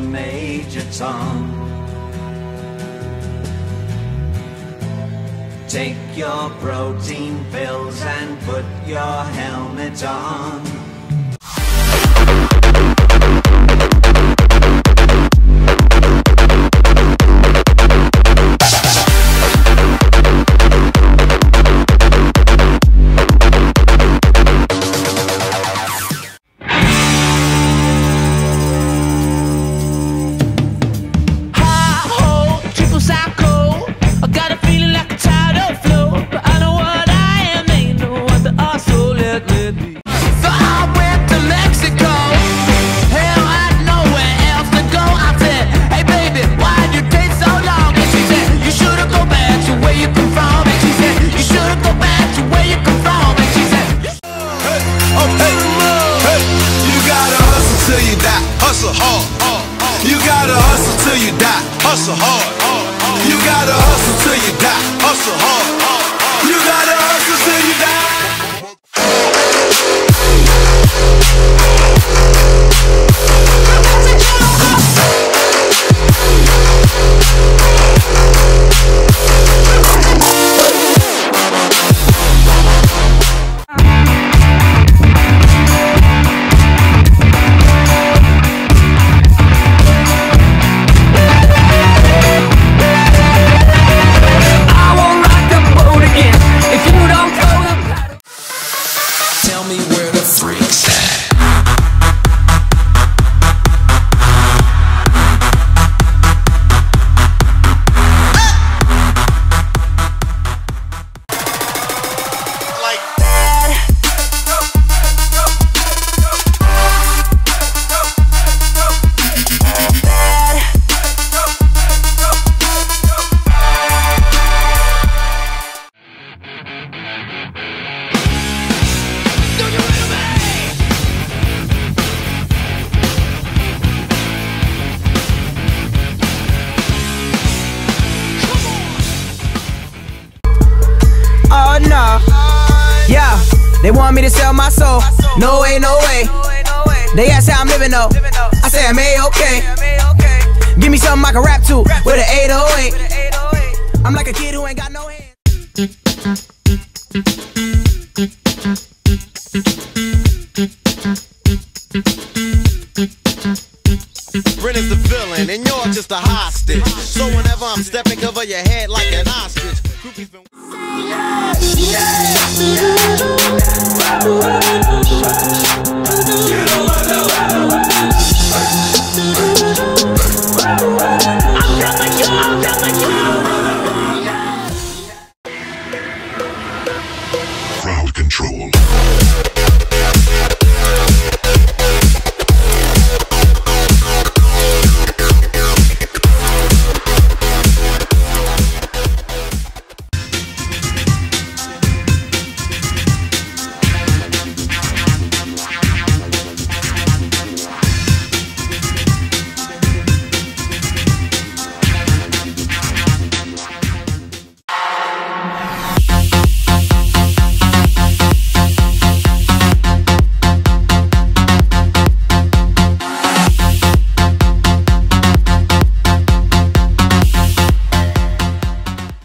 Major Tom. Take your protein pills and put your helmet on. You gotta hustle till you die. Hustle hard. You gotta hustle till you die. Hustle hard. You gotta hustle till you Oh no. Yeah, they want me to sell my soul. No way, no way. They ask how I'm living though. I say I'm a-okay. Give me something I can rap to with an 808. I'm like a kid who ain't got no hands. Is the villain and you're just a hostage. So whenever I'm stepping over your head like an ostrich, groupies been